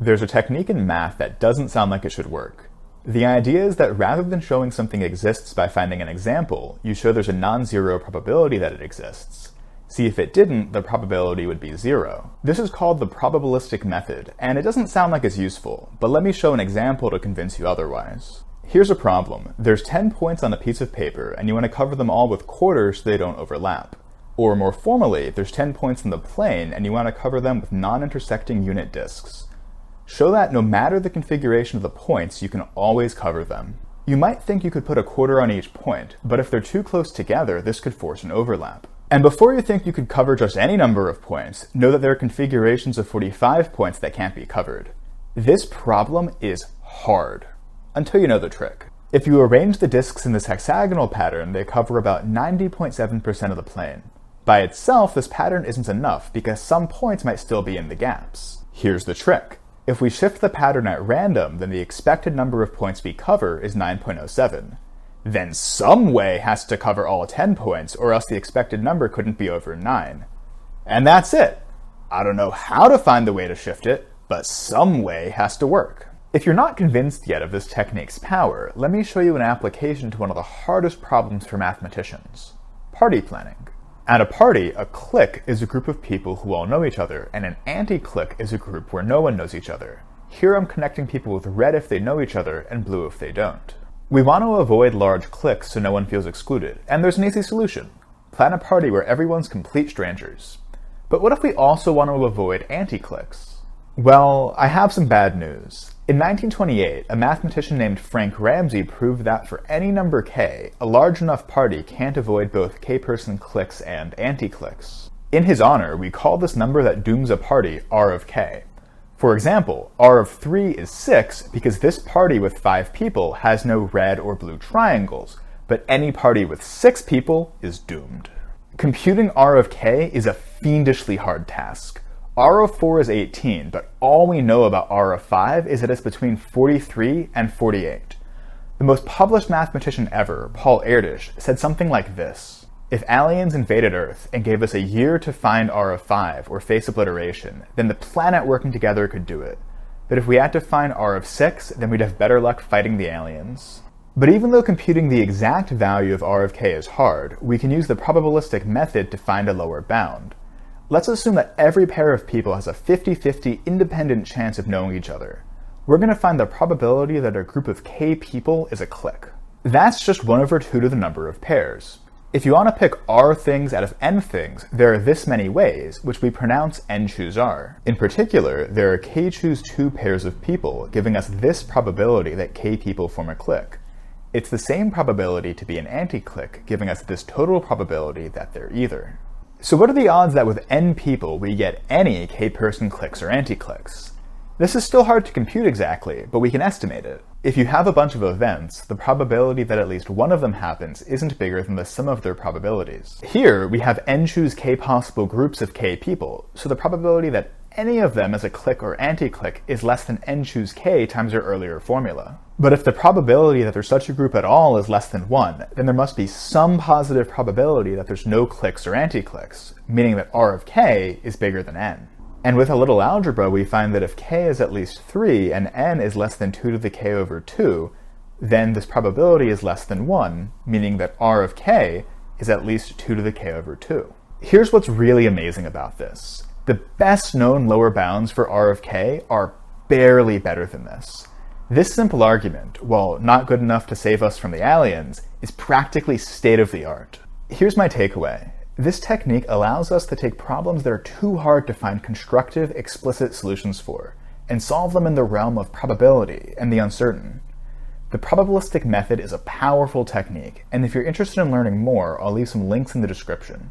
There's a technique in math that doesn't sound like it should work. The idea is that rather than showing something exists by finding an example, you show there's a non-zero probability that it exists. See if it didn't, the probability would be zero. This is called the probabilistic method, and it doesn't sound like it's useful, but let me show an example to convince you otherwise. Here's a problem. There's 10 points on a piece of paper, and you want to cover them all with quarters so they don't overlap. Or more formally, there's 10 points in the plane, and you want to cover them with non-intersecting unit disks. Show that no matter the configuration of the points, you can always cover them. You might think you could put a quarter on each point, but if they're too close together, this could force an overlap. And before you think you could cover just any number of points, know that there are configurations of 45 points that can't be covered. This problem is hard until you know the trick. If you arrange the disks in this hexagonal pattern, they cover about 90.7% of the plane. By itself, this pattern isn't enough because some points might still be in the gaps. Here's the trick. If we shift the pattern at random, then the expected number of points we cover is 9.07. Then some way has to cover all 10 points, or else the expected number couldn't be over 9. And that's it. I don't know how to find the way to shift it, but some way has to work. If you're not convinced yet of this technique's power, let me show you an application to one of the hardest problems for mathematicians party planning. At a party, a clique is a group of people who all know each other, and an anti clique is a group where no one knows each other. Here I'm connecting people with red if they know each other and blue if they don't. We want to avoid large cliques so no one feels excluded, and there's an easy solution. Plan a party where everyone's complete strangers. But what if we also want to avoid anti cliques? Well, I have some bad news. In 1928, a mathematician named Frank Ramsey proved that for any number k, a large enough party can't avoid both k-person cliques and anti-cliques. In his honor, we call this number that dooms a party R of k. For example, R of 3 is 6 because this party with 5 people has no red or blue triangles, but any party with 6 people is doomed. Computing R of k is a fiendishly hard task. R of 4 is 18, but all we know about R of 5 is that it's between 43 and 48. The most published mathematician ever, Paul Erdős, said something like this. If aliens invaded Earth and gave us a year to find R of 5 or face obliteration, then the planet working together could do it. But if we had to find R of 6, then we'd have better luck fighting the aliens. But even though computing the exact value of R of k is hard, we can use the probabilistic method to find a lower bound. Let's assume that every pair of people has a 50-50 independent chance of knowing each other. We're going to find the probability that a group of k people is a clique. That's just 1 over 2 to the number of pairs. If you want to pick r things out of n things, there are this many ways, which we pronounce n choose r. In particular, there are k choose 2 pairs of people, giving us this probability that k people form a clique. It's the same probability to be an anti-clique, giving us this total probability that they're either. So what are the odds that with n people we get any k-person cliques or anti-cliques? This is still hard to compute exactly, but we can estimate it. If you have a bunch of events, the probability that at least one of them happens isn't bigger than the sum of their probabilities. Here, we have n choose k possible groups of k people, so the probability that any of them as a clique or anti-clique is less than n choose k times your earlier formula. But if the probability that there's such a group at all is less than 1, then there must be some positive probability that there's no cliques or anti-cliques, meaning that r of k is bigger than n. And with a little algebra, we find that if k is at least 3 and n is less than 2 to the k over 2, then this probability is less than 1, meaning that r of k is at least 2 to the k over 2. Here's what's really amazing about this. The best known lower bounds for r of k are barely better than this. This simple argument, while not good enough to save us from the aliens, is practically state of the art. Here's my takeaway. This technique allows us to take problems that are too hard to find constructive, explicit solutions for, and solve them in the realm of probability and the uncertain. The probabilistic method is a powerful technique, and if you're interested in learning more, I'll leave some links in the description.